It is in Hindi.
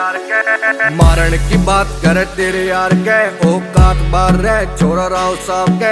मारण की बात करे तेरे यार के। औकात बार रहे छोरा राव साहब के।